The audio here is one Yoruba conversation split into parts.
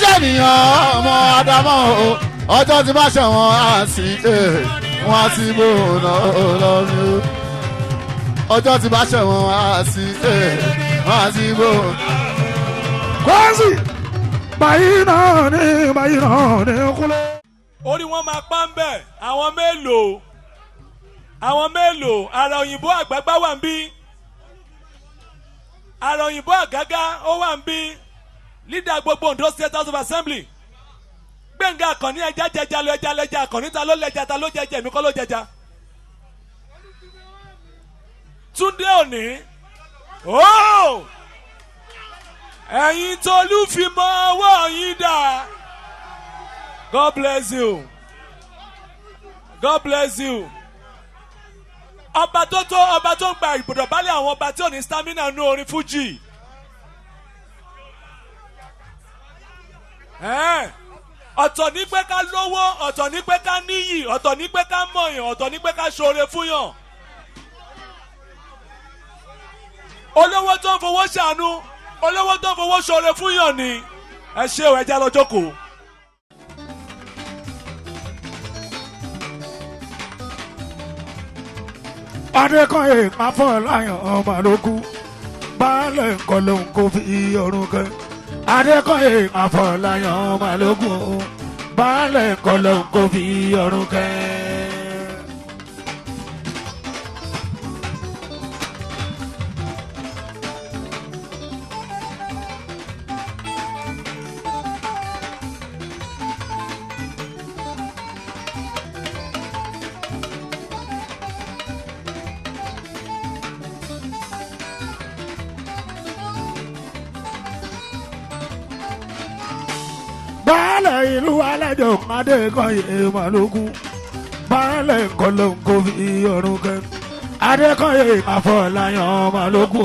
ṣènìyàn ọmọ ádámọ̀ o. Ọjọ́ tí bá ṣẹ̀wọ̀n á sí wọn á sí bò lọ́mí o. Ọjọ́ tí bá ṣẹ̀wọ̀n á sí wọn á sí bò. Kwasi! Báyìí náà ní báyìí náà ní kúlẹ̀. orí wọn máa pa ń bẹ̀. Àwọn mélòó? Àwọn mélòó? Ara òyìnbó àgbàgbà wà ń bí. Ara òyìnbó àgágá ó wà ń bí leader gbogbo Ondo State House of Assembly gbẹ̀ngà àkànní ẹja jẹja lọ ẹja lẹja àkànní ta ló lẹja ta ló jẹjẹ èmi kọ́ ló jẹja Túndé òní ooo ẹ̀yin tolú fi mọ ọwọ́ yín dà. God bless you. God bless you. Ọba tó tó ọba tó gba ìbùdó balẹ̀ àwọn ọba tí ò ní stamina nú orin Fuji. Ọ̀tọ̀ ní pé ká lówó, ọ̀tọ̀ ní pé ká níyì, ọ̀tọ̀ ní pé ká mọ̀yàn, ọ̀tọ̀ ní pé ká ṣoore fúnyàn. Olówó tó ń fowó ṣàánú, olówó tó ń fowó ṣoore fúnyàn ni. Ẹ ṣé o, ẹ já lọ jókòó. adékọ̀yé afọláyàn ọmọ lókù baálẹ̀ kọlọ́hún kò fi ọrùn kẹ́ adékọ̀yé afọláyàn ọmọ lókù baálẹ̀ kọlọ́hún kò fi ọrùn kẹ́. Baálẹ̀ alájọ adékọ̀yé lókù baálẹ̀ kọlọ́hún kò fi ọrùn kẹ́ adékọ̀yé afọláyàn ọmọ lókù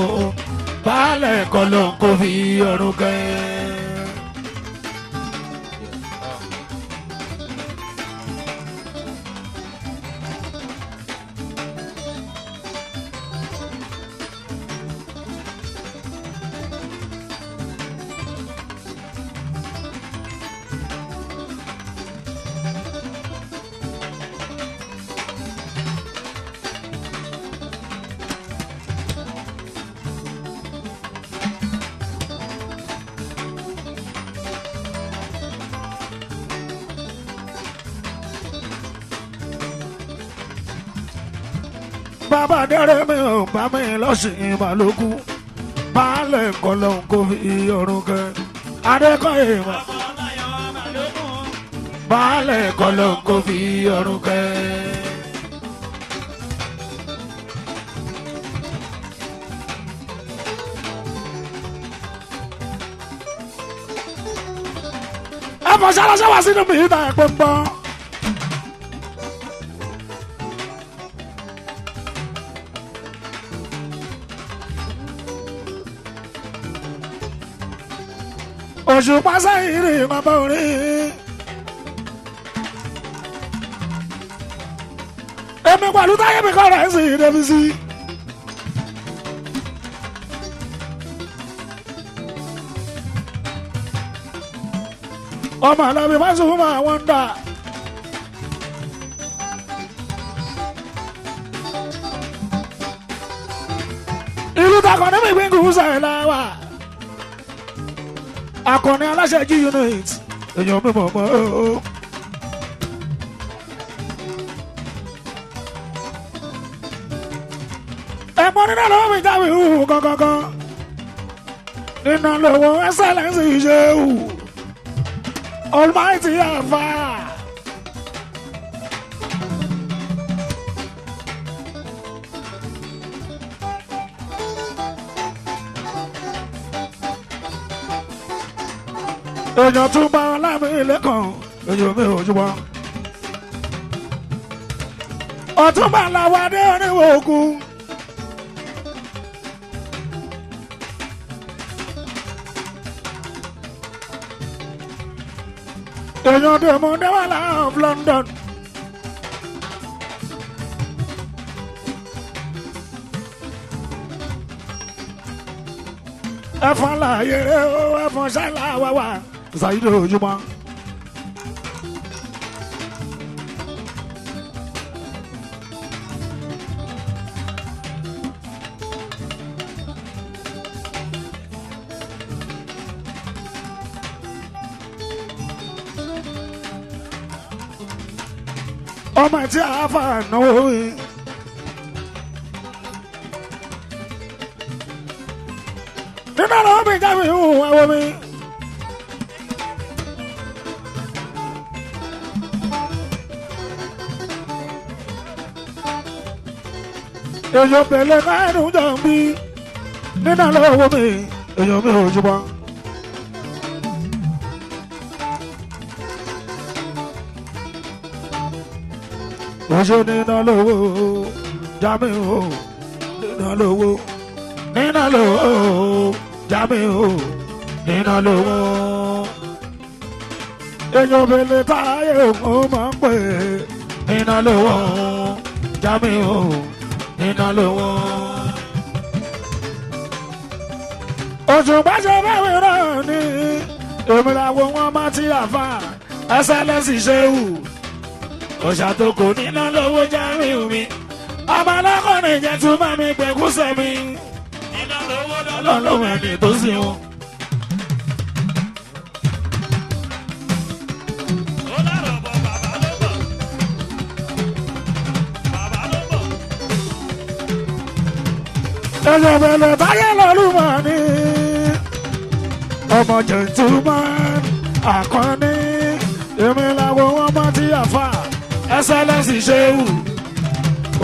baálẹ̀ kọlọ́hún kò fi ọrùn kẹ́. Lọ́sìn balógun baálẹ̀ kọlọ́hún kò fi ọrùn kẹ́ adékọ̀yé mọ́ baálẹ̀ kọlọ́hún kò fi ọrùn kẹ́. ẹ fọ ṣáláṣá wá sínú mi ìta ẹ̀ pé. Òṣùpá sẹ́yìn rí bàbá orí. èmi pẹ̀lú táyé mi kọ́ rẹ̀ sí débi sí. ọmọ àlọ́bí bá sùn fún àwọn dà. ìlú takọ̀ ní mi gbígbó sẹ́yìn láwà akọni aláṣẹ g unit èèyàn mímọ mọ o. ẹ̀gbọ́n nínú lọ́wọ́ mi jáwé hù gangan nínú lọ́wọ́ excellence ṣe hù almighty afa. Èèyàn tún bá lẹ́kàn èèyàn mi ò jùbọ́. ọ̀tún bá làwọn adé oníwò ogun. èèyàn dèmọ̀ dẹ́wàlá of London. ẹ̀fọn láàyè rẹ̀ ó ẹ̀fọn wà wà ṣàyídò ojúmọ́. ọmọ tí a fà náwó yìí. nínú ọ̀rọ̀ mi jáwé ìhùn ẹ̀wọ̀ mi. Èèyàn pẹ̀lẹ́ káyọ̀dún jọ ń bí nínú ọ̀rọ̀ mi èèyàn mi ò jùbọ̀. oṣù nínú lówó jámi o nínú lówó nínú lówó jámi o nínú lówó. èèyàn bèlè táyé òun máa ń pè nínú lówó jámi o nínú lówó. oṣù báṣẹ báwí náà ni èmi làwọn wọn máa ti àfà ẹsẹ lẹsìn ṣe wù ọ̀ṣà tó kò níná lówó jáwé omi ọmọ alákọ̀ọ́nì jẹ́ tún bá mi gbẹ̀kú sẹ́mi níná lówó lọ́lọ́wọ́ ẹni tó sì wọn. Bẹ̀rẹ̀ báyẹ̀ lọ́lùmọ̀ ni. Ọmọ gentleman àkọ́ni. Èmi làwọn ọmọ tí a fà. Ẹsẹlẹsì ṣéwù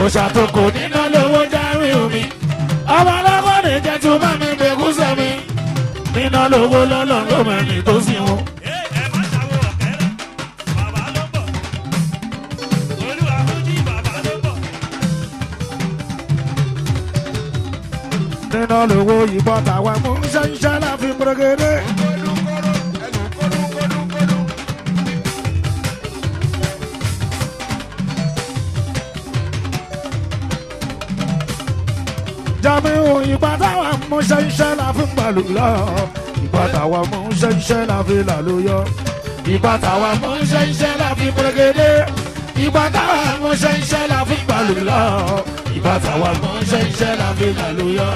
òṣàtòkò níná lówó jáwé omi. Ọmọ jẹ́ tún bá mi gbẹ̀kú sẹ́mi níná lówó lọ́lọ́ ló mẹ́rin tó sì wọn. Níná lówó ìbọn tàwa mú ṣẹ́ńṣẹ́ láfi pèrègèdè. jamiu ìgbà táwa mú ṣẹ́ńṣẹ́ la fi ń gbàlù lọ ìgbà táwa mú ṣẹ́ńṣẹ́ la fi làlú yọ ìgbà táwa mú ṣẹ́ńṣẹ́ la fi pèrègèdè ìgbà táwa mú ṣẹ́ńṣẹ́ la fi ń gbàlù lọ ìgbà táwa mú ṣẹ́ńṣẹ́ la fi làlú yọ.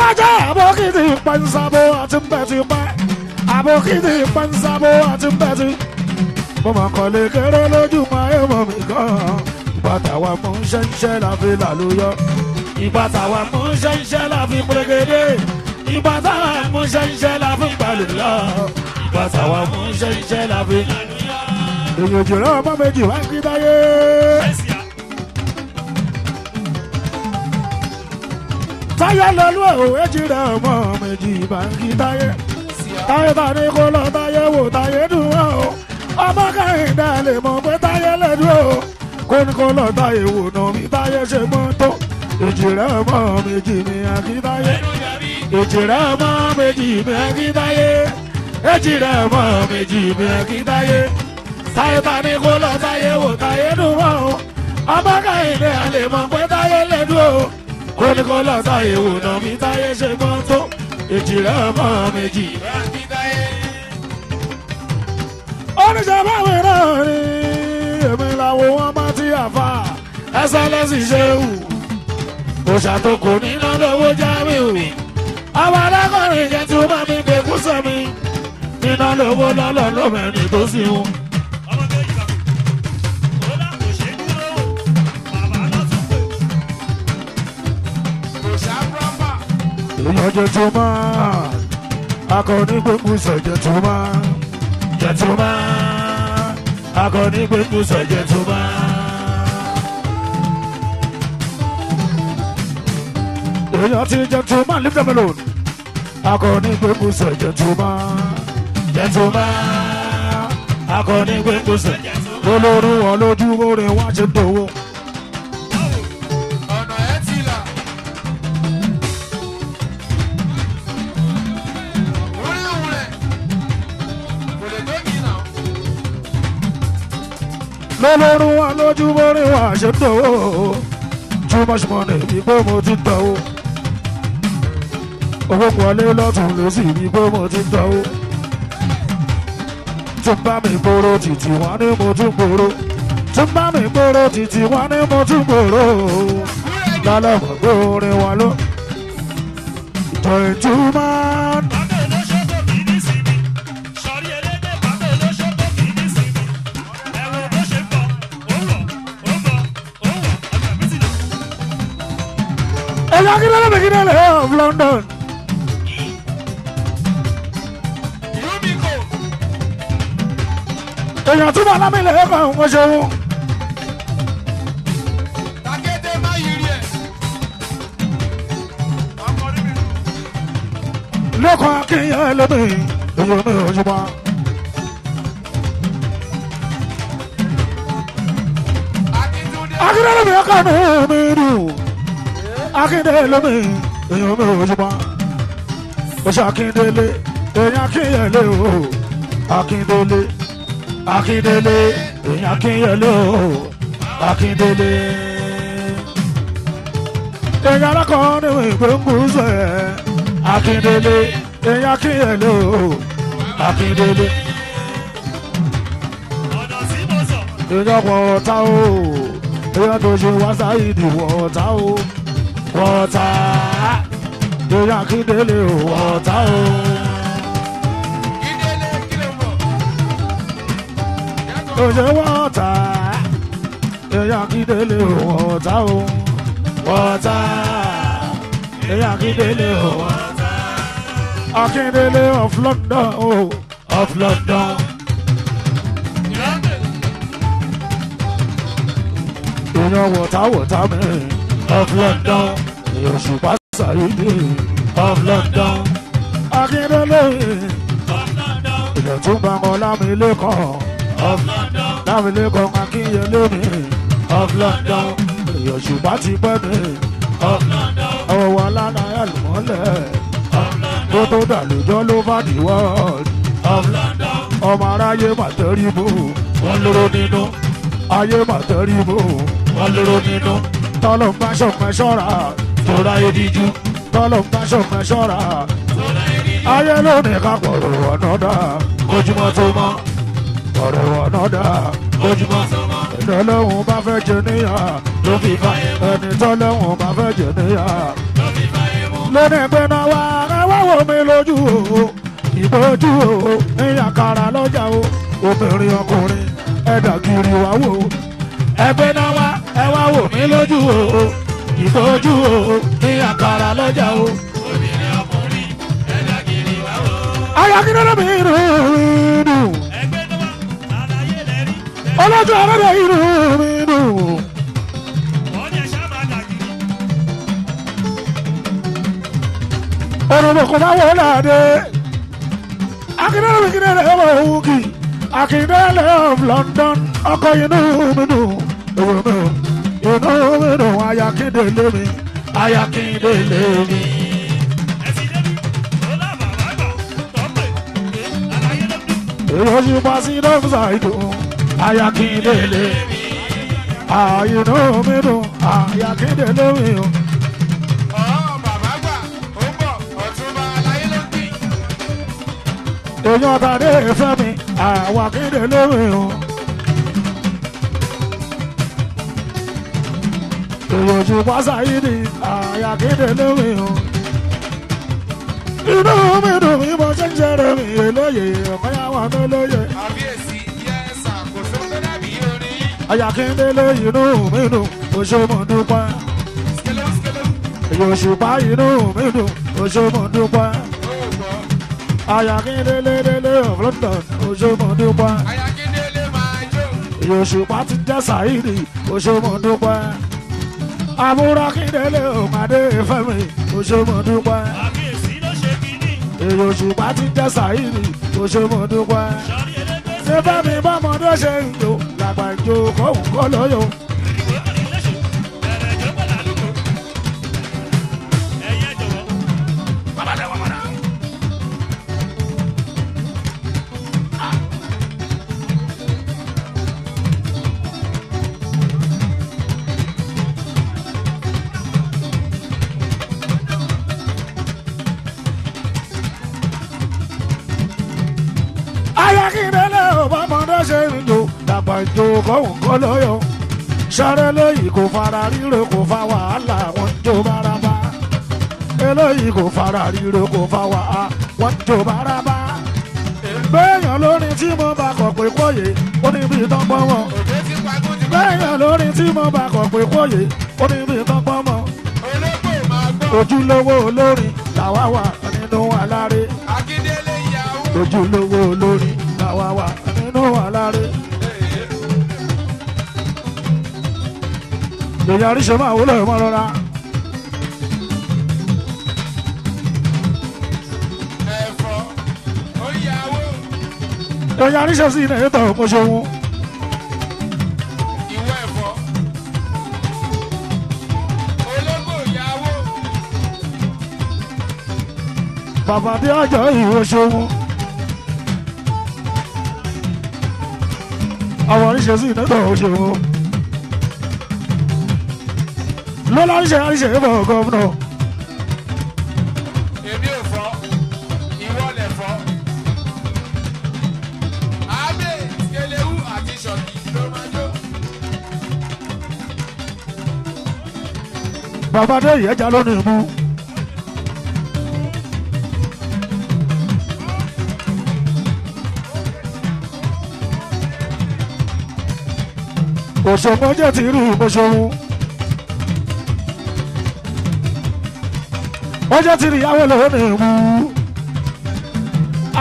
Lọ́lájà àbókìtì pẹ̀nsàbó àti mbẹ̀tìpẹ́ àbókìtì pẹ̀nsàbó àti mbẹ̀tì mo máa kọ́lé kéré lójú yẹ mọ́ mi gan. ìgbà táwa mú ṣẹ́ńṣẹ́ la fi làlúyọ. ìgbà táwa mú ṣẹ́ńṣẹ́ la fi pèrègèdè. ìgbà táwa mú ṣẹ́ńṣẹ́ la fi ìgbà táwa mú ṣẹ́ńṣẹ́ la fi làlúyọ. òjò náà bá méjì wá kí táyé. Táyé lọ́lú ẹ̀ èjì rẹ̀ ọmọ méjì bá ń kí táyé. táyé bá ní kó lọ táyé wò táyé dùn wá o. Ọmọ kẹhìndà lè mọ pé táyé lẹ́dúró kó ní kó lọ táyé wò náà mi táyé ṣe mọ́ tó èjì rẹ̀ ọmọ méjì mi àkítáyé èjì rẹ̀ ọmọ méjì mi àkítáyé èjì rẹ̀ ọmọ méjì mi àkítáyé táyé. Bá ní kó lọ táyé wò táyé dùn wọ́n o. Ọmọ kẹhìndà lè mọ pé táyé lẹ́dúró kó ní kó lọ táyé wò náà mi táyé ṣe mọ́ tó. Èjì rẹ̀ ọmọ méjì. Mi oníṣẹ́ báwo náà ni èmi làwọn wọn bá ti àfà. Ẹsẹ̀ lẹ́sìn ṣe wù. Òṣàtòkò níná lówó jáwé o àwọn alákọ̀rin jẹ́ tí ó bá mi gbé kú sẹ́mi. Níná lówó lọ́lọ́ lọ́mẹ́rin tó sì wù. Èèyàn jẹ́ tó máa akọni gbogbo sọ̀jẹ̀ tó máa jẹtuma akọni gbẹngu sọ jẹtuma. èèyàn ti jẹtuma leave them alone akọni gbẹngu sọ jẹtuma jẹtuma akọni gbẹngu sọ olórí wọn lójú orin wọn ti dòwó. Lọ́lọ́run wa lójú orin wa ṣe dòwó too much money bí pé mo ti dòwó owó wọlé lọ́tún ló sì rí pé mo ti ń tí ń bá mi gbòòrò títí wọn ní mo tún gbòòrò. Ń bá mi gbòòrò títí wọn ní mo tún gbòòrò. Lálẹ́ mọ̀ pé orin wọn ló. Ìtọ́jú máa kíndélé mi kíndélé of London. èèyàn tí bàbá mi lè kàn ń ṣe wọn. Takété má yiri ẹ̀. lẹ́kọ̀ọ́ akínyàn mi kàn ní mi dùn. Akíndélé mi èèyàn mi ò ṣùgbọ́n. ó ṣe akíndélé èèyàn akínyẹlé o. akíndélé akíndélé èèyàn akínyẹlé o. akíndélé. èèyàn alákọ̀ọ́ ni ìgbóngbòsó ẹ̀. akíndélé èèyàn akínyẹlé o. akíndélé. Èèyàn wọ̀ọ̀ta o èèyàn tó ṣe wá sáyidì wọ̀ọ̀ta o wọ̀ọ̀ta èèyàn akíndélé o wọ̀ọ̀ta o. Ìdílé kí ló ń bọ̀? òṣè wọ̀ọ̀ta èèyàn akíndélé o wọ̀ọ̀ta o wọ̀ọ̀ta èèyàn akíndélé o wọ̀ọ̀ta akíndélé of London o of London. èèyàn wọ̀tá wọ̀tá of London ṣùgbọ́n ṣàyídì of London akíndélé èèyàn tún bá wọn lámìlẹ́kọ̀ of lámìlẹ́kọ̀ akínyẹlé mi of London ṣùgbọ́n ti pẹ́ mi of ọwọ́ wa lánàá àlùmọ́lẹ̀ tó tó dàlùjọ́ ló bá di world of ọmọ aráyé màtẹ́rìbù wọn lóró nínú ayé màtẹ́rìbù wọn lóró nínú tọ́lọ̀ bá ṣọ̀pẹ́ ṣọ́ra tó ráyé díjú tọ́lọ̀ ń bá ṣọ̀pẹ́ ṣọ́ra. Ayé lónìí ká pọ̀rọ̀ ọ̀nà dá kójúmọ́ tó mọ́. Pọ̀rọ̀ ọ̀nà dá kójúmọ́ ẹni ọlọ́run bá fẹ́ jẹ níyà ló fi fa ẹni tọ́lọ́run bá fẹ́ jẹ níyà lónìí pé náà wá ẹ wá wò lójú o. Ìbòjú o. Ìyàkàrà lọ́jà o. Obìnrin ọkùnrin ẹ̀dà kiri wá wò. Ẹgbẹ́ náà wá ẹ wá wò lójú o ìbòjú o ìyàkàrà lọ́jà o. ayakínú ló mi rú inú ẹgbẹ́ tó wà, àlàyé lẹ rí. ọlọ́jọ́ ọlọ́dẹ inú mi nù. Wọ́n ní ẹ̀ṣá máa dàgìrì. ọ̀rọ̀ kò bá wọ̀ láde. akíndélé mi kíndélé ọmọ òun kì akíndélé of London ọkọ mi nù. mi ò inú mi nù ayakíndélé mi ayakíndélé mi. Ti dùn. èyí sì pa sí dọ́kítà ìdò ayakíndélé mi. àyínú mi nù ayakíndélé mi o. Ọ̀ bàbá gbà, ó ń bọ̀, ọ̀túnba aláyé ló ń gbìn. èèyàn tàdé ìfẹ́ mi àwọn akíndélé mi o. èèyàn ojú pásá yìí ni àyà akíndélé mi o. inú mi dùn mí mo ṣe ń ṣeré mi èlóye ọ̀kọ́yàwó mi lóye. Àbíyèsí yẹ ṣàkóso tó dàbí orin. àyà akíndélé inú mi dùn oṣù mo dúpẹ́. Èèyàn òṣùpá inú mi dùn oṣù mo dúpẹ́. àyà akíndélé délé of London oṣù mo dúpẹ́. Ayakíndélé máa jó. Òṣùpá ti jẹ́ Sàídì Òṣòmọ̀dúpẹ́. Àbúrò Akíndélé Òmàdé Fẹ́mi Òṣòmọ̀dúpẹ́. Àkíyèsí ló ṣe kínní. Èrò òṣùpá ti jẹ́. Sọ̀rí elédè Ṣé Fẹ́mi bọ́mọdé ṣe ń jò làgbà ìjò kóhùn kó lóyò. Ìjò kọ́hún kọ́ lọ́yọ̀. Sáré lóyìí kò fara ríro kò fa wàhálà wọn jó bárabá. Eléyìí kò fara ríro kò fa wàhálà wọn jó bárabá. Béèyàn lórí tí mo bá kọ̀ pé kóyè ó ní bí tán pọ́n mọ́. Béèyàn lórí tí mo bá kọ̀ pé kóyè ó ní bí tán pọ́n mọ́. Ojúlówó olórin làwa wà nínú ìyàwó ojúlówó olórin làwa wà nínú aláré. Lèyìn àríṣe máa wúlò ó yàwó lèyìn àríṣe sí ilẹ̀ ìwọ ẹ̀fọ́ ológbò ìyàwó bàbá bí ọjọ́ ìwò ṣòwò. àwọn àríṣe sí ilẹ̀ ètò òkòṣòwò. Lọ́lá àríṣe àríṣe ìbọ̀ gọ́ọ̀nà èmi ò fọ́ ìwọ lẹ̀ fọ́ abe kelewu àti ṣọ̀kì ló máa jó bàbá dé ìyẹ́jà lónìí mú. òṣogbo jẹ́ ti rí ìmọ̀ṣọ́wó. Jẹ́ ti rí àwọn lónìí mú.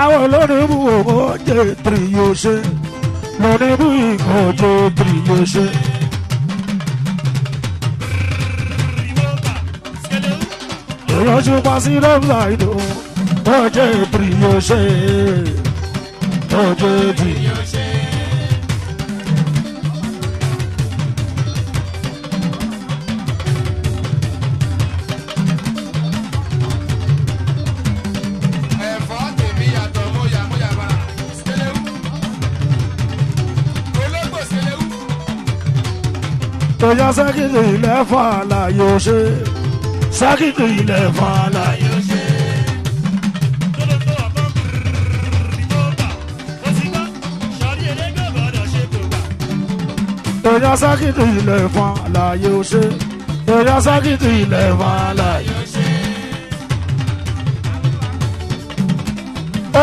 àwọn lónìí mú òwò jẹ́ tìrì yóò ṣe. lónìí mú ìkọ̀ jẹ́ tìrì yóò ṣe. èèyàn ṣùpá sí lọ́mùsà ìdò. ó jẹ́ tìrì yóò ṣe. ó jẹ́ tìrì yóò ṣe. Tọ́jà sákìtì ilẹ̀ fàlà yóò ṣe sákìtì ilẹ̀ fàlà yóò ṣe. tọ́jà sákìtì ilẹ̀ fàlà yóò ṣe tọ́jà sákìtì ilẹ̀ fàlà yóò ṣe.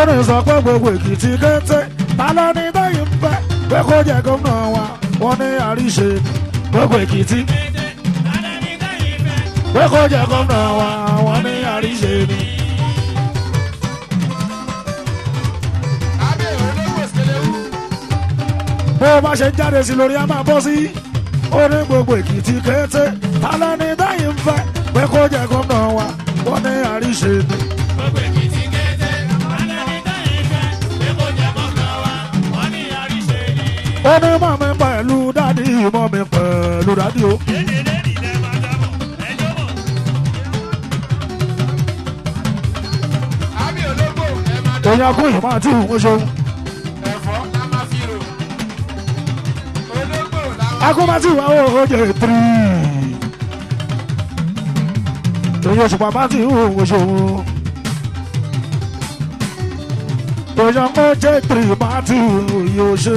ní sọ pé gbogbo èkìtì kété ta ló ní báyìí ń bẹ pé kó jẹ gbogbo èkìtì pé kó jẹ gómìnà wa wọn ní àríṣe ni. bó o bá ṣe jáde sí lórí a máa bọ́ sí ó ní gbogbo èkìtì kété ta ló ní báyìí ń fẹ́ pé kó jẹ gómìnà wa wọn ní àríṣe ni. Ó ní mọ̀ mi pẹ̀lú dádì mọ̀ mi pẹ̀lú dádì o. abe ológbò ẹ máa àti ìhùn ṣeun. ẹ̀fọ́ la máa fi rò ológbò la tiri. èèyàn òṣùpá bá ti ìhùn ṣeun. èèyàn oje tiri bá ti yóò ṣe.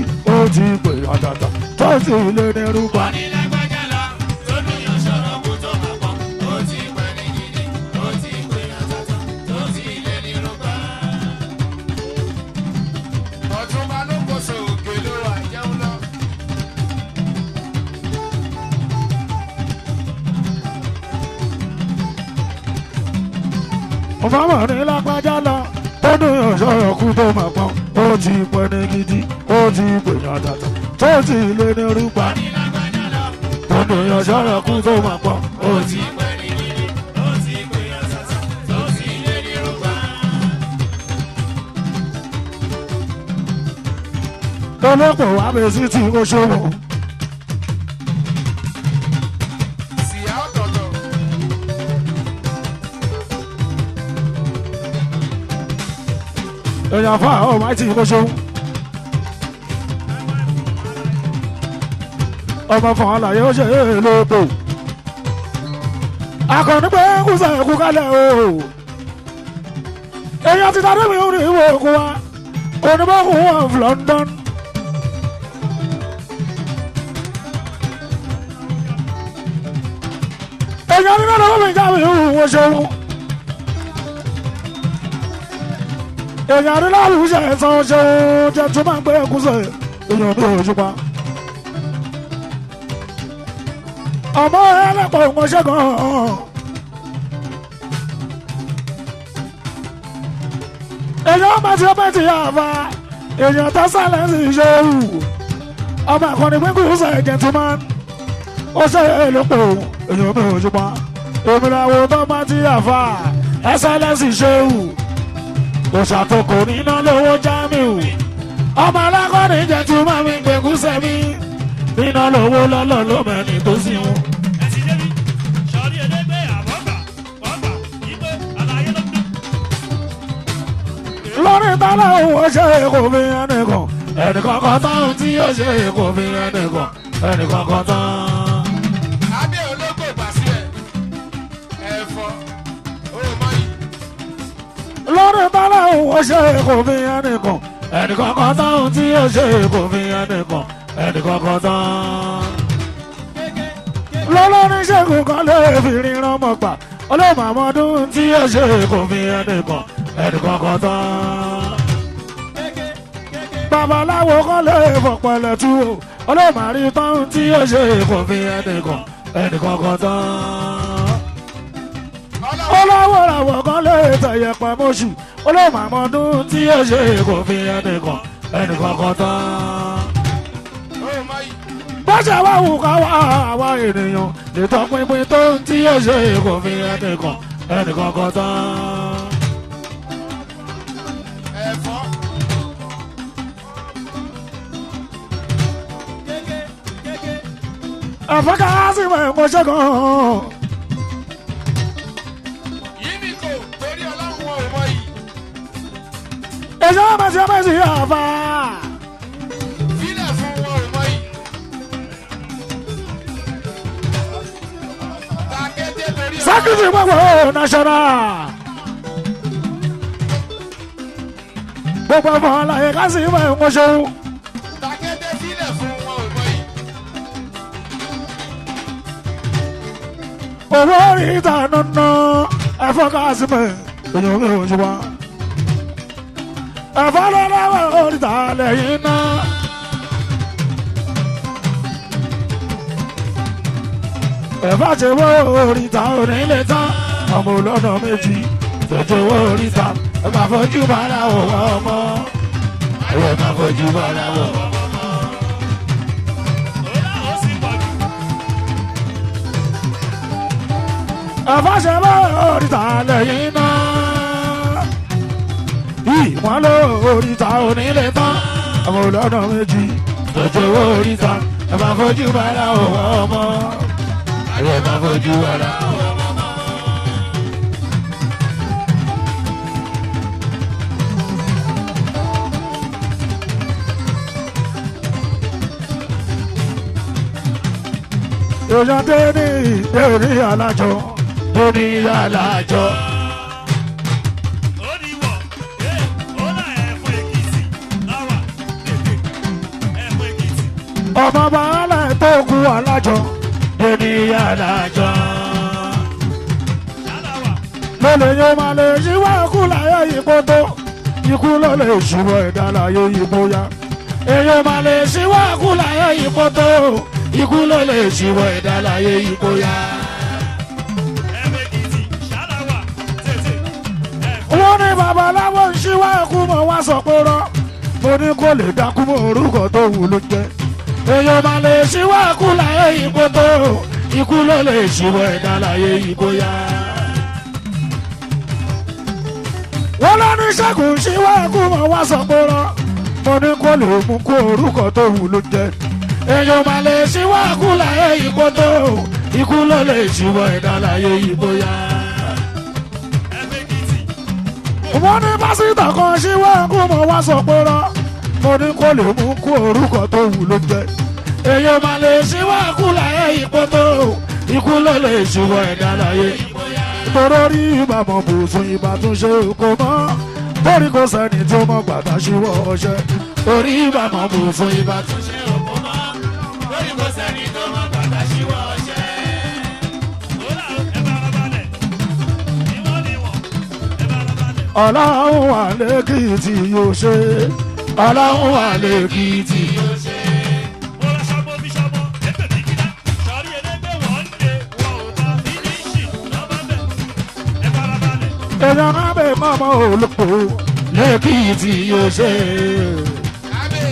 yóò yóò lágbájá lọ tó ní ọ̀sọ̀rọ̀ kú tó máa pọ̀ ó ti pẹ́ ní gidi ó ti pè àtàtà tó sì lé ní rúgbà. ọ̀túnba ló kó so òkè ló wà jẹun lọ. ọ̀fọ̀mọ̀ ní lágbájá lọ tó ní ọ̀sọ̀rọ̀ kú tó máa pọ̀ ó ti pẹ́ ní gidi ó ti pè àtàtà tó sì lé ní rúgbà. tó ní ọ̀sọ̀rọ̀ kú tó máa pọ̀ ó ti pẹ́ ti tó olóòpọ̀ wà bẹ̀ sí ti oṣòwò. Èèyàn fún àwọn ọmọ àti oṣòwò. ọmọ fún àlàyé ó ṣe é lóòpò. akọni pé kùsà ẹ̀kú kálẹ̀ o. èèyàn ti dáná mi ò rí ìwé òkú wa. onímọ̀kùn of London. èèyàn nínú ọ̀dọ́ mi jáwé ìhùwò ṣòwò. Èèyàn nínú àlùṣe ẹ̀sán ṣòwò jẹ́ tó máa ń gbé ẹ̀kúṣẹ̀ èèyàn ní òṣùpá. ọmọ ẹlẹ́pọ̀ ìmọ̀ṣẹ́ gan-an. èèyàn bá ti ọbẹ̀ ti yàfa èèyàn tó sálẹ̀ sí ṣòwò. ọmọ àkọ́ni pínkù ṣe gentleman ó ṣe èlòpọ̀ èèyàn ní òṣùpá. òmìnira wo tó bá ti yàfa ẹsẹ̀lẹ́sì ṣòwò. òṣàtòkò níná lówó Jamiu ọmọ alákọ̀ọ́nì gentleman mi gbẹ̀gùn sẹ́mi níná lówó lọ́lọ́ ló mẹ́ni tó sì dún. lórí tálá òun ṣe kò fi ẹnìkan ẹnìkankan tán tí yóò ṣe kò fi ẹnìkan ẹnìkankan tán. Adé tálá òun ṣe kò fi ẹnìkan ẹnìkankan tán tí yóò ṣe kò fi ẹnìkan ẹnìkankan tán. lọ́lọ́rí ṣẹ́gun kan lè fi ríran mọ̀ gbà ọlọ́màmọ́dún tí yóò ṣe kò fi ẹnìkan ẹnìkankan tán. babaláwo kan lè fọpẹlẹ tú o ọlọ́màrí tán tí yóò ṣe kò fi ẹnìkan ẹnìkankan tán ọlọ́wọ́ràwọ̀ kan lè tẹ̀yẹ pamọ́sù ọlọ́màmọ́dún tí yóò ṣe kò fi ẹnìkan ẹnìkan kan tán. Ó mọ yìí. bọ́sẹ̀ wá wù ká wá àwa ènìyàn nìtọ́ pinpin tó ń tí yóò ṣe kò fi ẹnìkan ẹnìkan kan tán. Ẹ̀fọ́. ẹ̀fọ́ ká sì mọ̀ ẹ̀kọ́ ṣẹ́gun. Èyí ọmọ tí ọmọ sì àfà. Fílẹ̀ fún wọn ò mọ yìí. Tàkété torí ọlọ́run. sákìtì gbogbo national. gbogbo ọmọ ọláyé ká sì mọ̀ ẹ̀kọ́ ṣẹ́gun. Tàkété fún wọn yìí. owó orí ìta ẹ̀fọ́ ẹ̀fọ́ lọ́lọ́wọ́ orí ìta lẹ́yìn náà. ẹ̀fọ́ ṣe wọ́ orí ìta òní lè tán ọmọ olódò méjì tètè wọ́ orí ìta ẹ máa fojú bàrà òwò ọmọ ẹ máa fojú bàrà òwò ọmọ. Ọlá ó sì pọ̀ jù. ẹ̀fọ́ ṣe wọ́ orí ìta lẹ́yìn náà. Ìwọ́n ló orí ìta òní lè tán ọmọ olódò méjì tètè wọ́ orí ìta ẹ máa fojú bàrà òwò ọmọ ẹ máa fojú bàrà òwò ọmọ. èèyàn dé ní ìdérí alájọ dé ní alájọ. Alájọ dé ní alájọ. Lọ́lẹ̀ yóò máa lè ṣíwọ́ ikú láyé ipò tó ikú ló lè ṣíwọ́ ẹ̀dá láyé ipò yá. èèyàn máa lè ṣíwọ́ ikú láyé ipò tó ikú ló lè ṣíwọ́ ipò yá. wọ́n ní babaláwo ń ṣíwọ́ ikú mọ̀ wá sọ pé rọ́ mo ní kó lè dákú mọ́ orúkọ tó wù ló jẹ́. Èèyàn máa lè ṣíwọ́ ikú láyé ipò tó. Ikú ló lè ṣíwọ́ ẹ̀dá láyé ipò yá. wọ́n lọ ní ṣẹ́gun ṣíwọ́ ikú mọ̀ wá sọ pé rọ́. Mo ní kó lè mú kó orúkọ tó wù ló jẹ. Èèyàn máa lè ṣíwọ́ ikú láyé ìbò tó. Ikú ló lè ṣíwọ́ ẹ̀dá láyé ìbò yá. wọ́n ní pásítọ̀ kan ṣíwọ́ ikú mọ̀ wá sọ mo ní kó lè mú kó orúkọ tó wù ló jẹ. Èèyàn máa lè ṣíwọ́ ikú láyé ìbò tó ikú ló lè ṣíwọ́ ẹ̀dá láyé. Tọ́rọ rí ìbámu bùsùn ìbátúnṣe kò mọ́. Torí kò sẹ́ni tí ó mọ̀ gbàtà ṣíwọ́ ọṣẹ. Torí ìbámu bùsùn ìbátúnṣe kò mọ́. Torí kò sẹ́ni tó mọ̀ gbàtà ṣíwọ́ ọṣẹ. ọlọ́run wà lẹ́kìtì yóò ṣe ọlọ́run ṣe. èèyàn náà bẹ̀ mọ́mọ́ olùkọ́ lẹ́kìtì yóò ṣe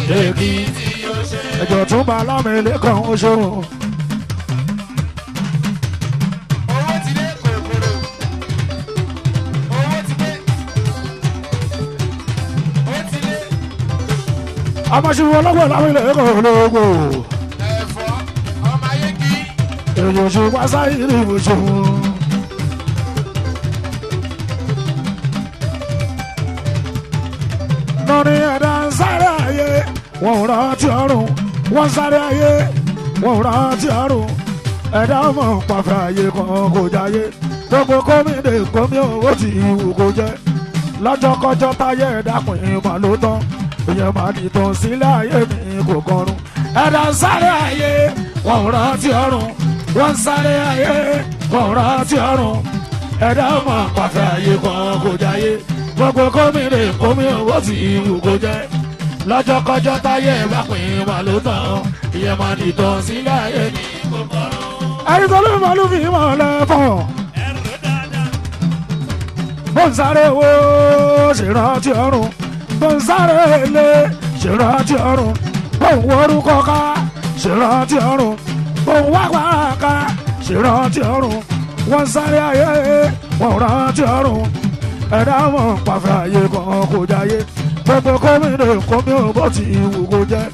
lẹ́kìtì yóò ṣe. ẹjọ́ tún bá lámìlẹ́kàn ó ṣòro. Àmọ́ṣirò ọlọ́gbọ̀n lámìlẹ́kàn ológo ẹ̀fọ́ ọmọ ayé kí èèyàn ṣe wá sáyé ní ìbùsùn. lórí ẹ̀dá ń sáré ayé wọn ò rántí ọ̀run. Wọ́n sáré ayé wọn ò rántí ọ̀run. Ẹ̀dá ọmọ pàfẹ́ ayé kan kò jáyé. Gbogbo kómìnì kómi owó tí ìwù kò jẹ́. Lọ́jọ́kọ́jọ́ táyé ẹ̀dá pín mà ló tán ìyẹn máa dìtàn sílẹ̀ ayé mi kò kọrun. Ẹ̀dá ń sáré ayé wọn ò rántí ọ̀run wọ́n ń sáré ayé wọn ò rántí ọ̀run ẹ̀dá ọmọ pàfẹ́ ayé kan kò jáyé gbogbo kómìnì kómi owó tí ìwù kò jẹ́. Lọ́jọ́kọ́jọ́ táyé bá pín wà ló tán. Ìyẹn máa dìtàn sílẹ̀ ayé ní gbogbo ọ̀run. ẹni tó ló máa ló fi mọ̀ lẹ́fọ̀ bó ń sáré wo ṣèrántí ọ̀run bó ń sáré lé ṣèrántí ọ̀run bó ń worúkọ ká ṣèrántí ọ̀run bó ń wá gbára ká ṣèrántí ọ̀run wọ́n sáré ayé wọ́n rántí ọ̀run ẹ̀dá wọn pàfẹ́ ayé kan kò jáyé gbogbo kómìnà kómi ò bó ti wù kó jẹ́.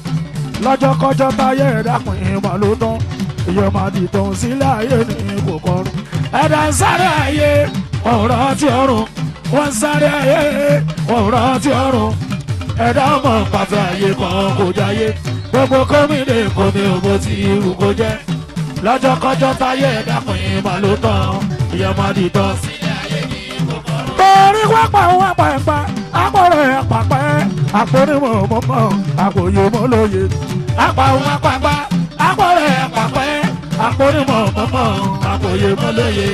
Lọ́jọ́kọ́jọ́ táyé ẹ̀dá pín mà ló tán. Ìyẹn máa dìtàn sílẹ̀ ayé ní kò kọrùn. Ẹ̀dá sáré ayé wọ́n rántí ọ̀run wọ́n sáré ayé wọ́n rántí ọ̀run. Ẹ̀dá wọn pàfẹ́ ayé kan kò jáyé gbogbo kómìnà kómi ò bó ti wù kó jẹ́. Lọ́jọ́kọ́jọ́ táyé ẹ̀dá pín mà ló tán. Ìyẹn ní kò kọrùn torí wápà wápà ẹ̀pà àpọ̀rọ̀ ẹ̀pàpẹ́ àpòrímọ̀ mọ́mọ́ àpòyè mọ́lóye àpà wápà ẹ̀pà àpọ̀rọ̀ ẹ̀pàpẹ́ àpòrímọ̀ mọ́mọ́ àpòyè mọ́lóye.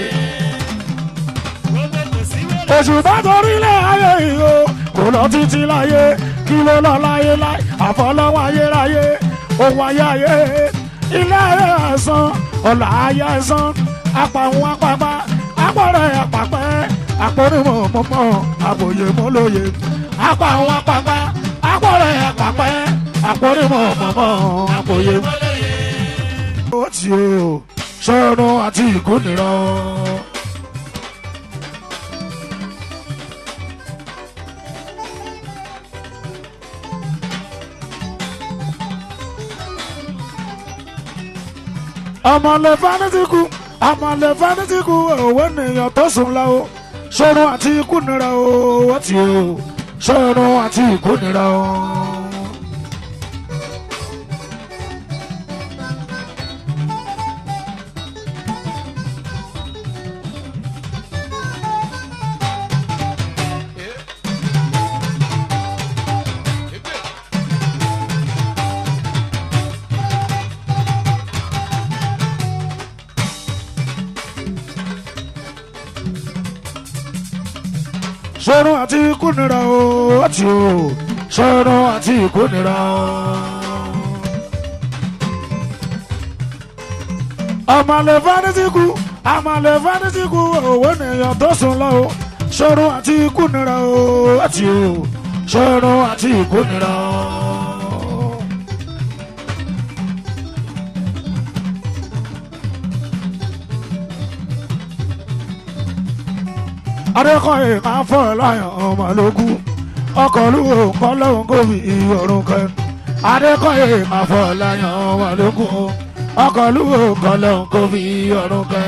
Oṣù bá torí lé ayé o kò lọ títí láyé kí ló lọ láyé láyé àfọlọ́wọ́ ayérayé ohun ayé ayé ilé ayé ẹ̀sán ọ̀là ayé ẹ̀sán àpàwọn àpàpà àpọ̀rọ̀ ẹ̀pàpẹ́ àpòrímọ̀ mọ́mọ́ àpòyè mọ́lóye apá àwọn apapa apọ̀rẹ̀ àpapẹ́ àpòrímọ̀ mọ́mọ́ àpòyè mọ́lóye. ó ti o sọ́run àti ìkúnirọ́. Ọmọlẹ fanitiku ọmọlẹ fanitiku òwe nìyàn tó sùn lọ́wọ́ sọ́run àti ikú nira o wọ́n ti o sọ́run àti ikú nira o. sọ́run àti ikú nira o wọ́n ti o. Sọ́run àti ikú nira. Àmàlẹ̀ fanitiku àmàlẹ̀ fanitiku òwe nìyàn tó sùn lọ o. Sọ́run àti ikú nira o wọ́n ti o. Sọ́run àti ikú nira o. adékọ̀yé máa fọ́ ẹ láyàn ọmọ lógún ọkọ̀ olúwo kọ́lọ́hún kò fi ọ̀run kẹ́ adékọ̀yé àfọláyàn wà lókun o ọkọ̀ olúwo kọ́lọ́hún kò fi ọ̀run kẹ́.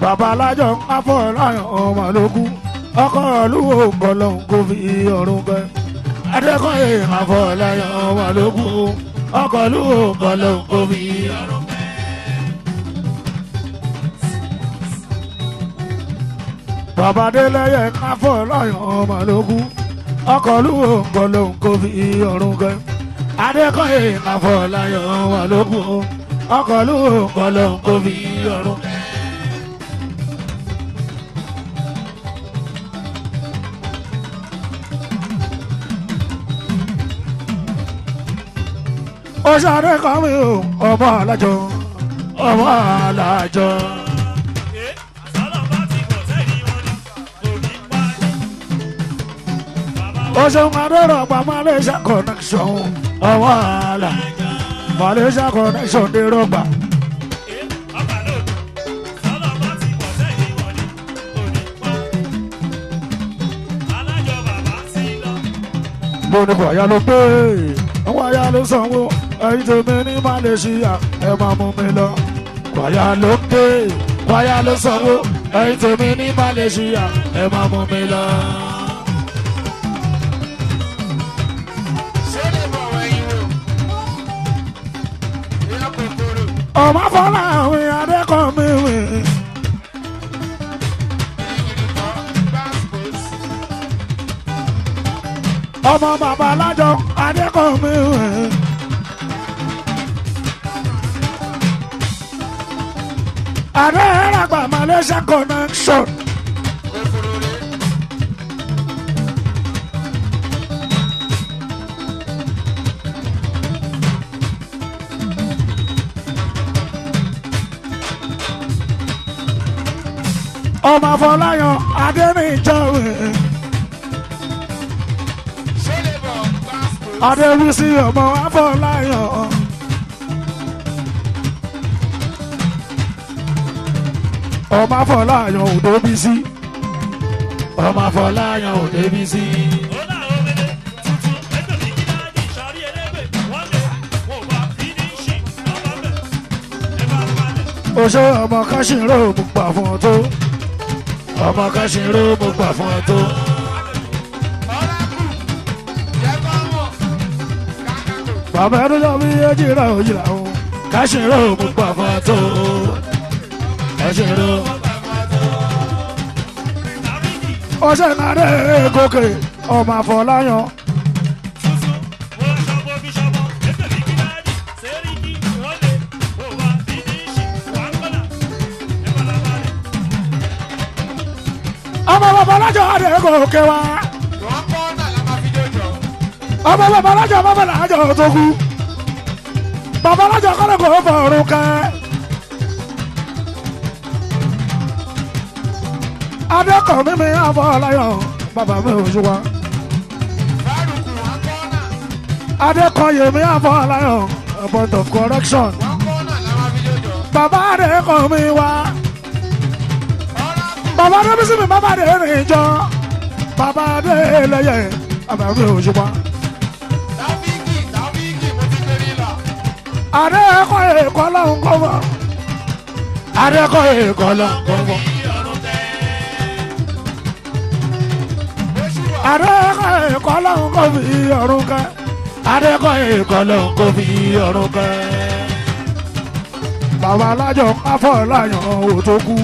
bàbá alájọ àfọláyàn wà lókun ọkọ̀ olúwo kọ́lọ́hún kò fi ọ̀run kẹ́ adékọ̀yé àfọláyàn wà lókun o ọkọ̀ olúwo kọ́lọ́hún kò fi ọ̀run kẹ́. bàbá délẹ́yẹ káfọ́ láyọ̀ ọmọ lógún ọkọ̀ ló ń ọ̀run kẹ́ adékọ̀yé káfọ́ láyọ̀ ọmọ lógún ọkọ̀ ló ń ọ̀run kẹ́. Ṣàdé kan mi ò ọmọ alájọ ọmọ alájọ. ṣeun adọ́rọ̀ pa malaysia connection ọmọ àlà malaysia connection dé rọgbà. mo ní kwaya ló pé kwaya ló sanwó ẹyin tèmi ní malaysia ẹ máa mú mi lọ. Kwaya ló pé kwaya ló sanwó. Ẹyin tèmi ní malaysia ẹ máa mú mi lọ. ọmọ fọlá àwọn adẹ́kọ̀ọ́ mi wì. ọmọ bàbá alájọ adẹ́kọ̀ọ́ mi wì. adẹ́rẹ́gbà malaysia connection. ọmọ bọ̀ gbàgbó. adẹ́rìsí ọmọ afọláyàn. Ọmọ afọláyàn ò débi sí ọmọ afọláyàn ò débi sí. oṣó ọmọ káṣínró mo gbà fún ọ tó ọmọ káṣínró mo gbà fún ọ tó. bàbá ẹni lọ bí èjì rẹ òjì làwọn káṣínró mo gbà fún ọ tó káṣínró. ọṣẹ nàdé gòkè ọmọ àfọláyàn ọmọ bàbá alájọ àdé gòkè jọjọ. ọmọ bàbá alájọ bàbá alájọ tó kú bàbá kọ́lé kò fọ̀rùn kẹ́. Adékọ̀ mímí àfọláyàn bàbá mi ò kọ́ náà. adékọ̀yè mi àfọláyàn a point of correction. kọ́ bàbá adékọ̀ mi wá. bàbá adébísí mi bàbá adé rìn jọ. bàbá adé lẹ́yẹ bàbá mi ò ṣùgbọ́n. tábìkì tábìkì mo ti gbé nílà. adékọ̀yè kọ́lọ́hún kọ́fọ́. adékọ̀yè kọ́lọ́hún kọ́fọ́. oṣù wa adékọ̀yè kọ́lọ́hún kọ́ fi ọ̀run kẹ́. adékọ̀yè kọ́lọ́hún kọ́ fi ọ̀run kẹ́. bàbá alájọ afọláyàn ò tó kú.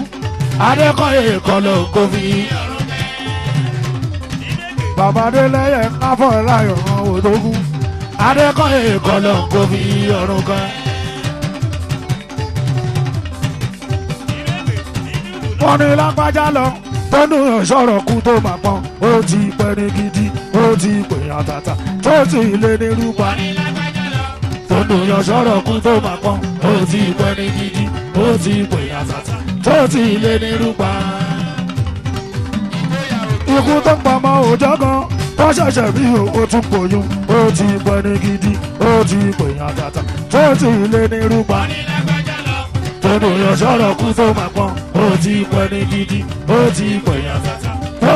adékọ̀yè kọ́lọ́hún kọ́ fi ọ̀run kẹ́. bàbá adélẹ́yẹ afọláyàn ò tó kú. adékọ̀yè kọ́lọ́hún kọ́ fi ọ̀run kẹ́. wọ́n ní lágbájá lọ tọ́nu ìṣòro kú tó máa pọ́n. Ó ti pẹ́ ní gidi ó ti pè àtàtà tó ti lé ní rúpa. tọ́nu ìṣòro kú tó máa pọ́n. Ó ti pẹ́ ní gidi ó ti pè àtàtà tó ti lé ní rúpa. ikú tó ń pamọ́ òjọ́ gan tó ṣẹ̀ṣẹ̀ bí ó tún pòyún. Ó ti pẹ́ ní gidi ó ti pè àtàtà tó ti lé ní rúpa. tọ́nu ìṣòro kú tó máa pọ́n ó ti ní gidi ó ti pẹ́ yàtọ̀ ó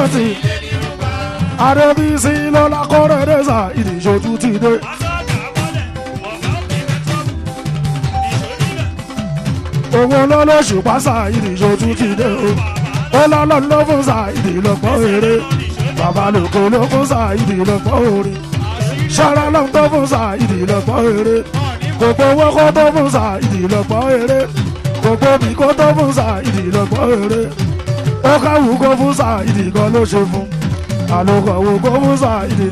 adébísí lọ́la kọ́rẹ́ rẹ́sà ìdíjọ́jú ti dé. owó lọ́lọ́sù pásá ìdíjọ́jú ti dé o. lọ́lọ́ fún sa ìdílọ́pọ̀ eré. bàbá lóko ló fún ìdílọ́pọ̀ orin. ṣara ló fún sa ìdílọ́pọ̀ eré. gbogbo owó kó fún sa ìdílọ́pọ̀ eré. Gbogbo mi kó tó fún sa ìdílọ́pọ̀ eré. ó káwù kó fún sa ìdíkan ló ṣe fún. àlòkọ̀wò kó fún sa ìdí.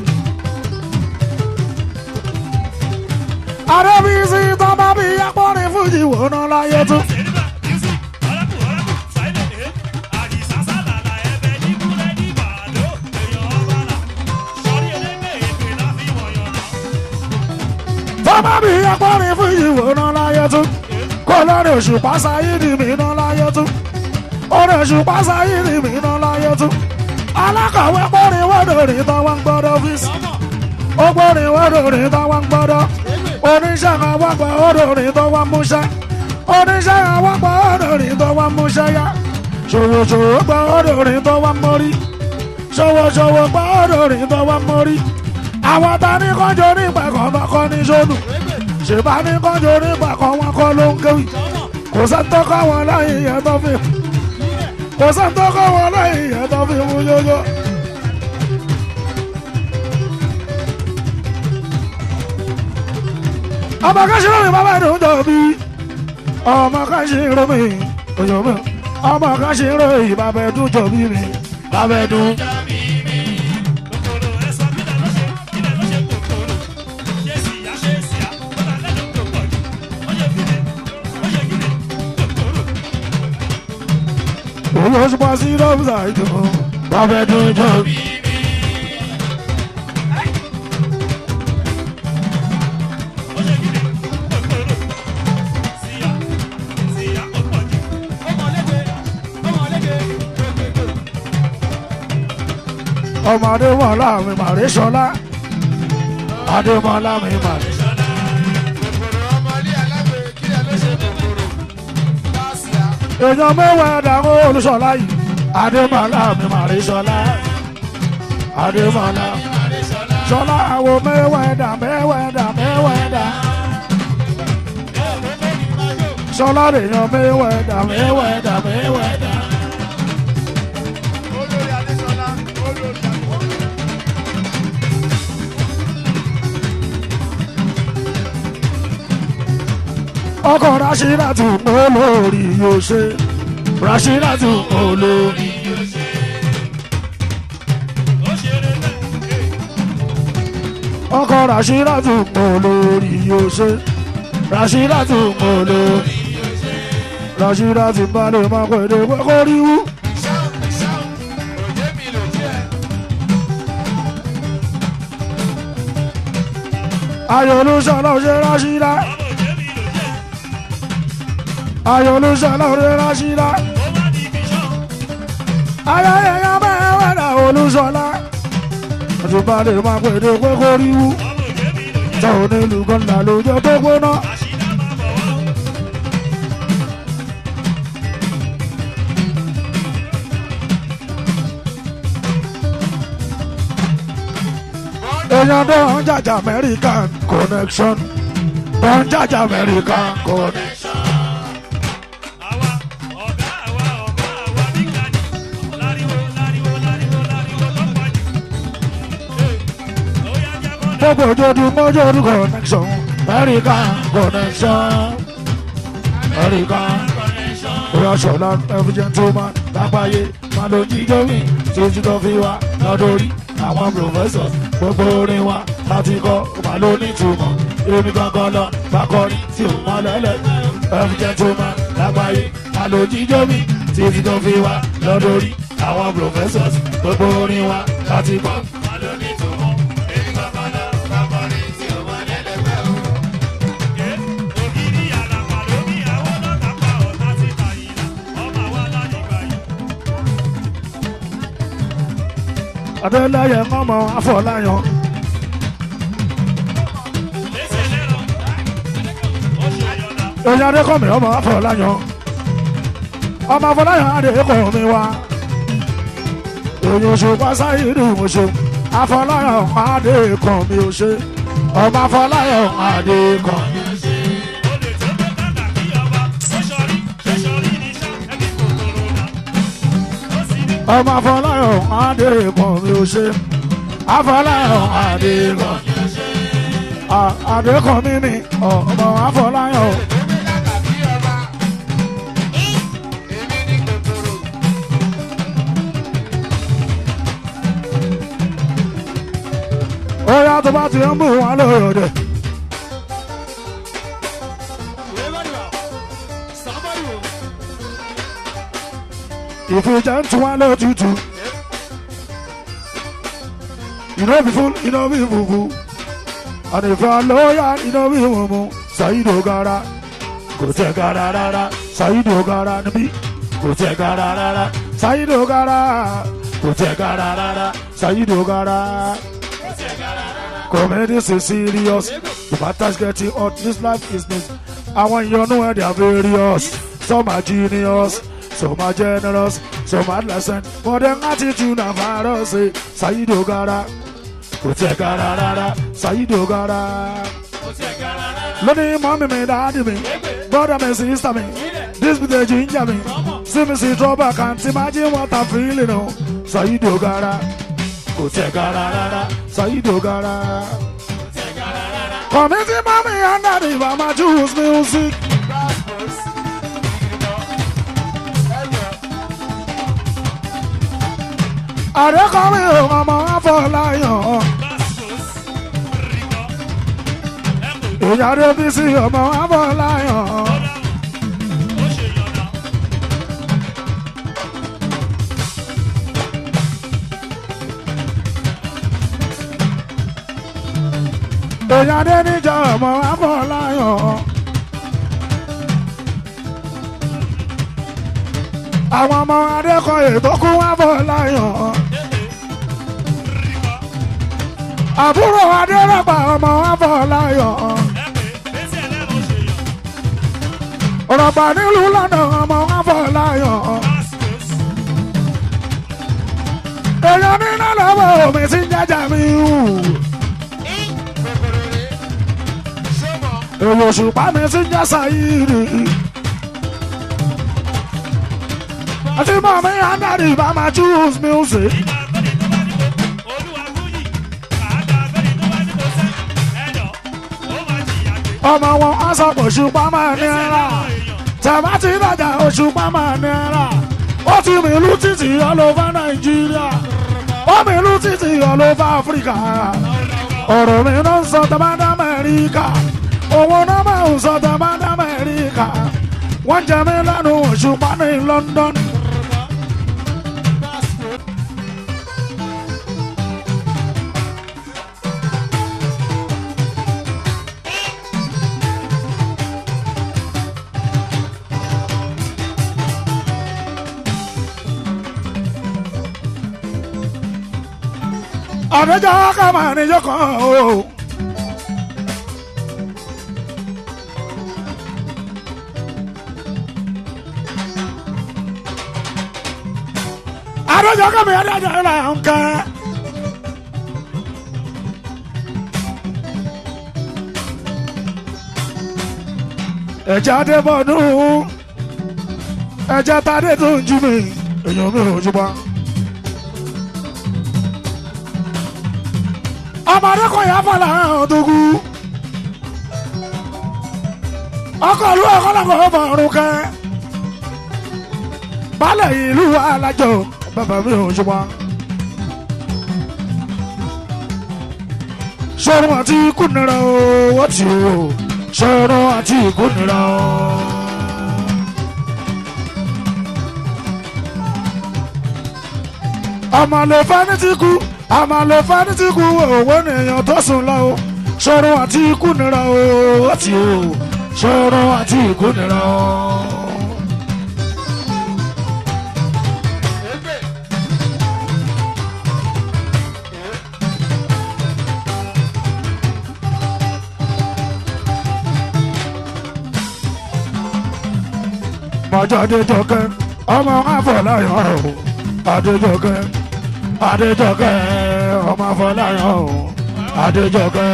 Adébísí tó bí akọrin fújì wò ná láyé tún. bá bí akọrin fújì lórí òṣùpá sáyédì mí ná láyé tún. orí òṣùpá sáyédì mí ná láyé tún. alákọ̀wé pọ́nrin wọ́dọ̀ rí tán wá ń gbọ́dọ̀ fíìsì. ó gbọ́rin wọ́dọ̀ rí tán wá ń gbọ́dọ̀ oníṣẹ́ àwọ̀pọ̀ olórin tó wá múṣẹ́ oníṣẹ́ àwọ̀pọ̀ olórin tó wá múṣẹ́ yá ṣòwòṣòwò gbọ́ olórin tó wá mórí ṣòwòṣòwò gbọ́ olórin tó wá mórí àwọn ta ní kọ́jọ́ nígbà kan bá kọ́ ní sódù ṣèbá ní kọ́jọ́ nígbà kan wọn kọ́ ló ń kéwì kò sẹ́ńtọ́ kọ́ wọn láyé yẹn tó fi kò sẹ́ńtọ́ kọ́ wọn láyé yẹn tó fi mú yóyó. ọmọ ṣe mi bàbá ẹ̀dùn jọ bí ọmọ rọ mi òjò mi ọmọ rọ èyí bàbá ẹ̀dùn jọ bí mi bàbá ẹ̀dùn. Owó ṣùpá sí lọ́bùsà ìjọ bàbá ẹ̀dùn jọ bí. ọmọ adémọlá mi màrí sọlá adémọlá mi màrí. kòkòrò èèyàn mẹ́wàá dàgbọ́ olùsọ̀lá yìí. Adémọlá mi màrí sọlá adémọlá. Sọlá àwọn mẹ́wàá dà mẹ́wàá dà mẹ́wàá dà. Sọlá èèyàn mẹ́wàá dà mẹ́wàá dà mẹ́wàá dà. Ọkọ rasiratu olórí yóò ṣe olórí. ọkọ rasiratu olórí yóò ṣe olórí. rasiratu balẹ̀ máa pẹ́kọ́ ṣáùn òjé mi lò jẹ́. ayọ̀ ló ṣe. Ayọ̀ ló ṣàlọ́ ṣe rasira. ayọ̀ yẹ̀yẹ́ bẹ́ẹ̀ wẹ̀dà olúṣọlá. àti balẹ̀ máa pẹ̀lú pẹ́kọ́ ríwú. táwọn onílù kan là lójó tó gbóná. èèyàn tó ń jàjà American connection tó ń jàjà American connection. Ojoojúmọ́ ojoojúmọ́ connection American connection American bóyá ṣọlá every gentleman lágbàáyé máa lo jíjọ́ mi tí ojú tó fi wá lọ́dọ̀rí àwọn professors gbogbo orin wa láti kọ́ máa ló ní ìtumọ̀ èmi gangan lọ bákọ́rí tí ò mọ́ lẹ́lẹ̀ every gentleman lágbàáyé máa lo jíjọ́ mi tí tó fi wá lọ́dọ̀rí àwọn professors gbogbo orin wa láti kọ́ adélẹ́yẹ mọ́mọ́ afọláyan. èyí adékọ̀mí ọmọ afọláyan. ọmọ afọláyàn adékọ̀ mi wá èyí oṣù pásáyìrì oṣù afọláyàn adékọ̀ mi ò ṣe ọmọ afọláyàn adékọ̀ ọmọ afọláyàn adékọ̀ mi ò ṣe afọláyàn adékọ̀ Ah, adékọ̀ mi ni ọmọ kòkòrò. ó yá tó bá ti ń bù wọn lóde. Ìfìjà ń tún wọn lótútù. iná bí fún iná bí fùfú. àdìfẹ́ lóyà iná bí mùmú. ṣàyídò gara kò tẹ̀ gara rárá. ṣàyídò gara níbí kò tẹ̀ gara rárá. ṣàyídò gara kò tẹ̀ gara rárá. ṣàyídò gara. Comedy is serious. The matters getting hot. This life is this. I want you to know where they are various. Some are genius, some are generous, some are lesson. Them attitude of virus. Say, Saido Gara. Kute Gara Rara. Saido Gara. Lónìí mọ́mí mi dáàdì mi, brother mi sister mi, this be the ginger mi, me see trouble can't imagine what I'm feeling o, Saido Gara gara rárá ṣàyídò gara. Community mami under the mama choose music. Àrékọ́mi ò ọmọ Afọláyàn. Ìyá Débísí ọmọ Afọláyàn. Ìyá Déníjà ọmọ Afọláyàn. Àwọn ọmọ Adékọ̀yè tó kún Afọláyàn. Rico, Àbúrò Adérọ̀gbà ọmọ Afọláyàn. Ẹ̀pẹ̀, Bẹ́sí ẹlẹ́nu ṣe yọ̀. Rọ̀gbà nílùú London ọmọ. Bascos, èèyàn nínú lọ́wọ́ omi ń jájà mi hù. Èèyàn òṣùpá mi tí ń já sáyìrì. àti mọ̀ mi andari bá máa choose music. Ọmọ wọn á sọ pé òṣùpá máa ní ẹ̀rà. tẹ̀má ti dàjà òṣùpá máa ní ẹ̀rà. ó ti mi ìlú títì all over nàìjíríà. ó mi ìlú títì all over áfíríkà. ọ̀rọ̀ mi náà ń sọ tẹ̀mádà amẹ́ríkà. òun náà máa ń sọ tẹ̀mádà amẹ́ríkà. wọ́n jẹ mí lẹ́nu òṣùpá ní london. Àdéjọ́ ká máa níjọ́ kan o. àdéjọ́ ká adájọ́ ìlà ń kẹ́. ẹ̀jẹ̀ adébọ̀nù ẹ̀jẹ̀ tadé tó ń jí mi èèyàn mi ò jí ọmọdé kò yá fọlá tó kú. ọkọ̀ ìlú ọ̀kọ́lọ́kọ̀ ọmọ ọ̀run kẹ́. baálẹ̀ ìlú alájọ bàbá mi ò wá. sọ̀rọ̀ àti ikú nira o o sọ̀rọ̀ àti ikú o. àmàlẹ̀ fani ti kú àmàlẹ̀ fani ti kú òwò nìyẹn tó sùn lọ o sọ̀rọ̀ àti ikú nira o wọ́n ti o sọ̀rọ̀ àti ikú nira o. Ègbè. mọ̀jáde jọkẹ́ ọmọ afọláyàn o adéjọkẹ́ adéjọkẹ́ ọmọ afọláyàn o. Adéjọkẹ́.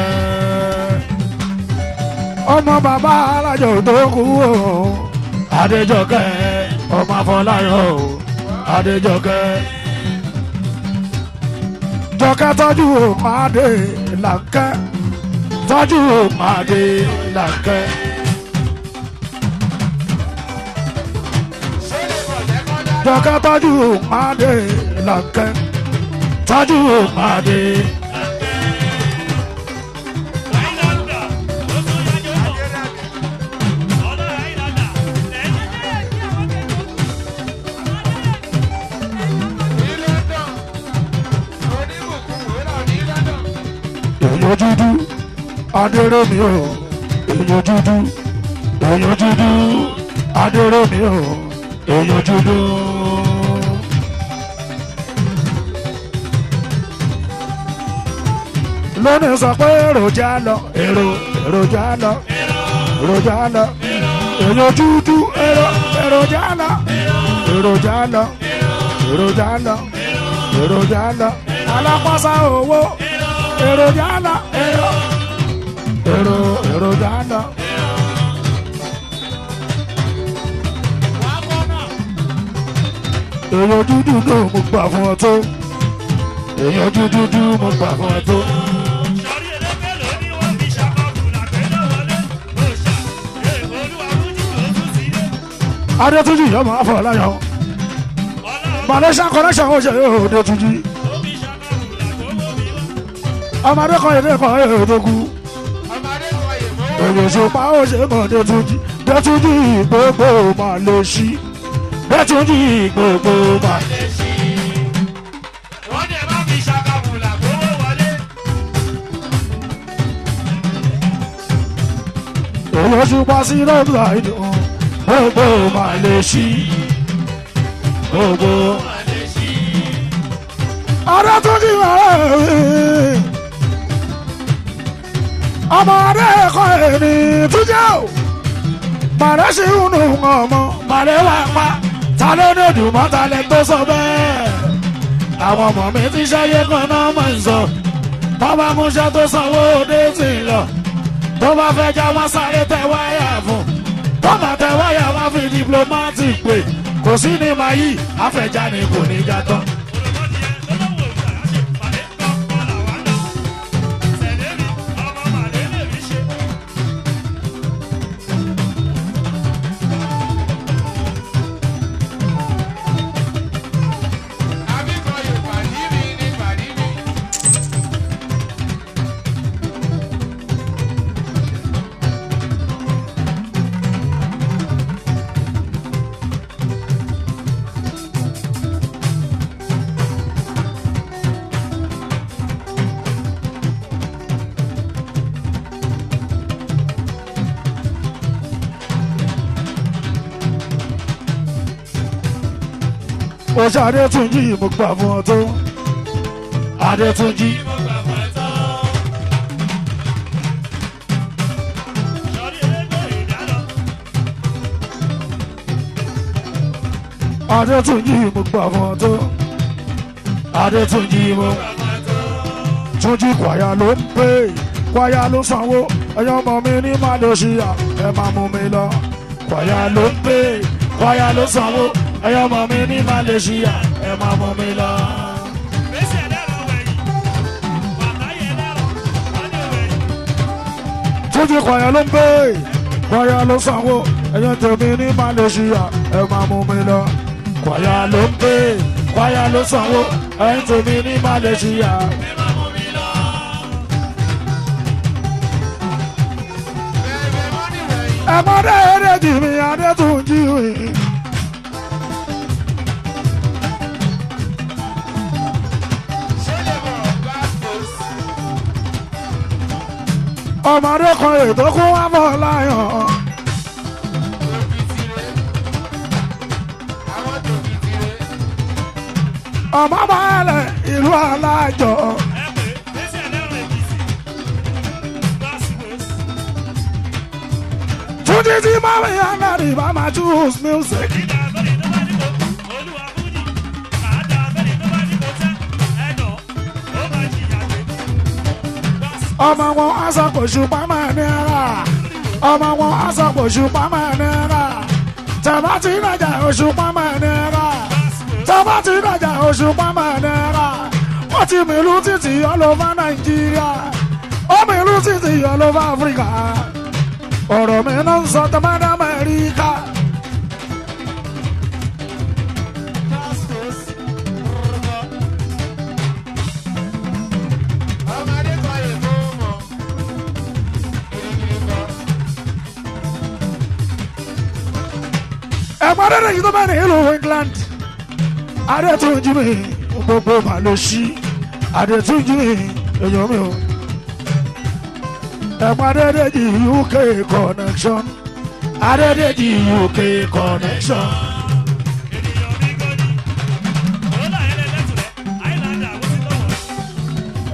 Ọmọ bàbá alájọ tó kú o. Adéjọkẹ́ ọmọ afọláyàn o. Adéjọkẹ́. Jọkẹ́ tọ́jú òmàdé làǹkẹ́ tọ́jú òmàdé làǹkẹ́. jọkẹ́ tọ́jú òmàdé làǹkẹ́ tọ́jú òmàdé. Àìlàndà, ó tún yájọ́ bọ̀. Ọ̀la àìlàndà, lẹ́yìn. Lónìí sọ pé èròjà lọ èrò èròjà lọ èròjà lọ èèyàn dúdú èrò èròjà lọ èròjà lọ èròjà lọ èròjà lọ alápàṣà owó èròjà lọ èrò èrò èròjà lọ. èèyàn dúdú náà mo gbà fún ọ tó èèyàn dúdú dú mo gbà fún ọ tó. Adétúnjì yóò máa fọ láyọ̀. Ọlá malaysian connection ó ṣe adétúnjì ọmọdé kan èdè kan èdè tó kú ọmọdé kan yè mọ́ èyí ṣùpá ó ṣe mọ̀ adétúnjì adétúnjì gbogbo ṣí adétúnjì gbogbo máa lè ṣí. Wọ́n ní ẹ má fi ṣàkóso làgbọ́wọ́ wọlé. èyí ṣùpá sí lọ́dún àìdùn gbogbo máa lè ṣí gbogbo. adétúnjì máa rí ọmọdé ẹ̀kọ́ ẹni túnjẹ́ o. Màrẹ́ ṣe ń nu ọmọ màrẹ́ wà pa. Ta ló ní òdùmọ́ ta lẹ tó sọ bẹ́ẹ̀? Àwọn ọmọ mi ti ṣayé kan náà mọ̀ ń sọ. Tó bá múṣẹ́ tó sanwó òde tì í lọ. Tó bá fẹ́ já sáré tẹ wáyà fún bá tẹ wáyà wọn fi diplomatic pé kò sí ní màá yí àfẹjá ni kò ní já oṣù adétúnjì mo gbà fún ọ tó. Adétúnjì adétúnjì mo gbà fún ọ tó. Adétúnjì mo túnjì kwaya ló ń pè kwaya ló sanwó. Ẹyọ ọmọ mi ní malaysia ẹ máa mú mi lọ. Kwaya ló ń pè kwaya ló sanwó ẹyọ ọmọ mi ní malaysia ẹ máa mú mi lọ. túnjì kwaya ló ń pè kwaya ló sanwó ẹyọ tèmi ní malaysia ẹ máa mú mi lọ kwaya ló ń pè kwaya ló sanwó ẹyọ tèmi ní malaysia. mọ́nì wẹ̀yìn. ẹ̀mọ́dé eré jì mí adétúnjì wì. ṣé lè ọmọdé kan ètò kó wá bọ̀ láyọ̀. ọmọ balẹ̀ ìlú alájọ. túnjí tí mami alárí bá máa choose music. Ọmọ wọn aṣàkóso pamọ́ náírà ọmọ wọn aṣàkóso pamọ́ náírà tẹ̀bá ti rajà oṣù pamọ́ náírà tẹ̀bá ti rajà oṣù pamọ́ náírà wọ́n ti mìlú títì all over nàìjíríà ó mìlú títì all over áfíríkà ọ̀rọ̀ mi náà ń sọ tọ́mọdé amẹ́ríkà. Ẹ̀gbọ́n rẹ̀ yìí tó bá ní ìlú england. Adétúnjì mi gbogbo màlúùsí adétúnjì mi èèyàn mi o ẹ̀gbọ́n adédèjì uk connection. Adédèjì uk connection.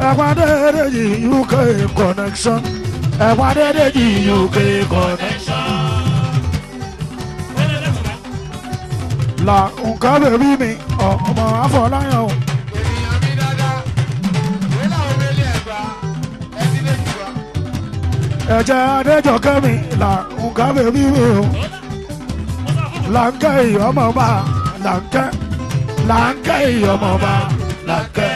Ẹ̀gbọ́n adédèjì uk connection. Ẹ̀gbọ́n adédèjì uk connection la nǹkan bèbí mi ọmọ afọláyàn o. ènìyàn mi dáadáa ìwé làwọn mélé ẹ̀gbá ẹtí lè jù wá. ẹ̀jẹ̀ adéjọkẹ́ mi là nǹkan bèbí mi o. làǹkẹ́ ìyọ́mọba làǹkẹ́ làǹkẹ́ ìyọ́mọba làǹkẹ́.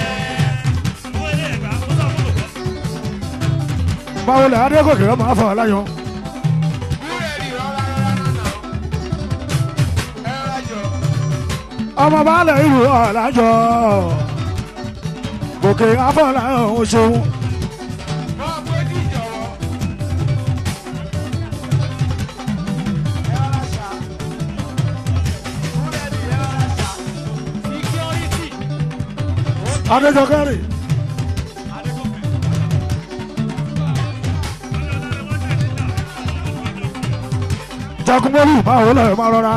báwo lè adégòkè ọmọ afọláyàn ọmọ baálẹ̀ ìlú ọ̀làjọ. Gòkè afọláyàn ò ṣeun jagunmọ́lù báwo lè máa rọra